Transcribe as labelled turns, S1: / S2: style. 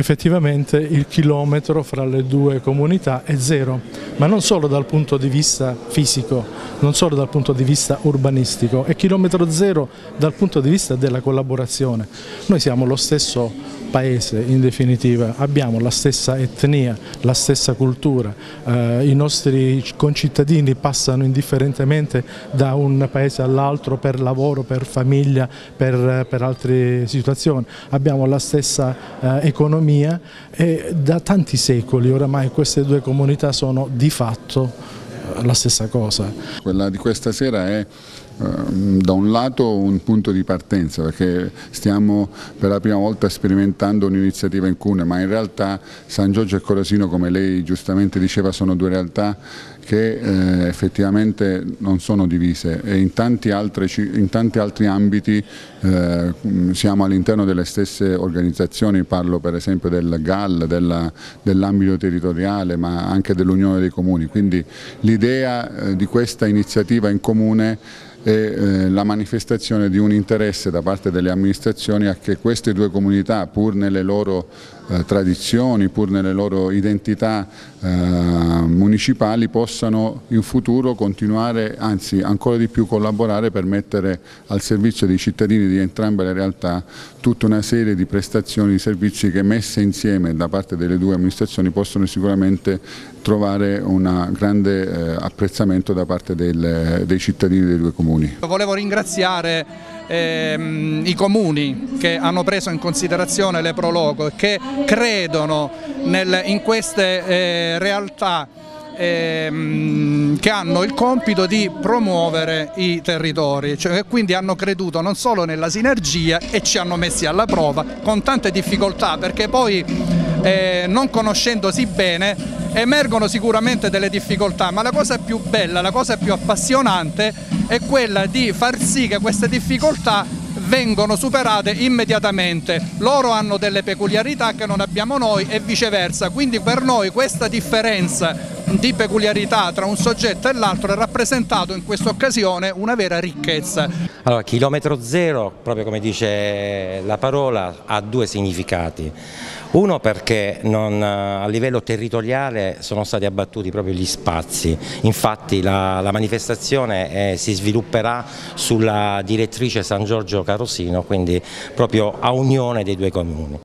S1: effettivamente il chilometro fra le due comunità è zero, ma non solo dal punto di vista fisico, non solo dal punto di vista urbanistico, è chilometro zero dal punto di vista della collaborazione. Noi siamo lo stesso paese in definitiva, abbiamo la stessa etnia, la stessa cultura, eh, i nostri concittadini passano indifferentemente da un paese all'altro per lavoro, per famiglia, per, per altre situazioni, abbiamo la stessa eh, economia e da tanti secoli oramai queste due comunità sono di fatto eh, la stessa cosa.
S2: Quella di questa sera è da un lato un punto di partenza perché stiamo per la prima volta sperimentando un'iniziativa in Cuneo ma in realtà San Giorgio e Corasino come lei giustamente diceva sono due realtà che eh, effettivamente non sono divise. E in tanti altri, in tanti altri ambiti eh, siamo all'interno delle stesse organizzazioni, parlo per esempio del GAL, dell'ambito territoriale ma anche dell'Unione dei Comuni, quindi l'idea eh, di questa iniziativa in comune e eh, la manifestazione di un interesse da parte delle amministrazioni a che queste due comunità pur nelle loro eh, tradizioni, pur nelle loro identità eh, municipali possano in futuro continuare, anzi ancora di più collaborare per mettere al servizio dei cittadini di entrambe le realtà tutta una serie di prestazioni, di servizi che messe insieme da parte delle due amministrazioni possono sicuramente trovare un grande eh, apprezzamento da parte del, dei cittadini dei due comuni.
S3: Volevo ringraziare ehm, i comuni che hanno preso in considerazione le Prologo e che credono nel, in queste eh, realtà ehm, che hanno il compito di promuovere i territori, cioè, quindi hanno creduto non solo nella sinergia e ci hanno messi alla prova con tante difficoltà perché poi eh, non conoscendosi bene emergono sicuramente delle difficoltà ma la cosa più bella, la cosa più appassionante è quella di far sì che queste difficoltà vengono superate immediatamente. Loro hanno delle peculiarità che non abbiamo noi e viceversa, quindi per noi questa differenza di peculiarità tra un soggetto e l'altro è rappresentato in questa occasione una vera ricchezza.
S4: Allora, chilometro zero, proprio come dice la parola, ha due significati. Uno perché non, a livello territoriale sono stati abbattuti proprio gli spazi, infatti la, la manifestazione eh, si svilupperà sulla direttrice San Giorgio Carosino, quindi proprio a unione dei due comuni.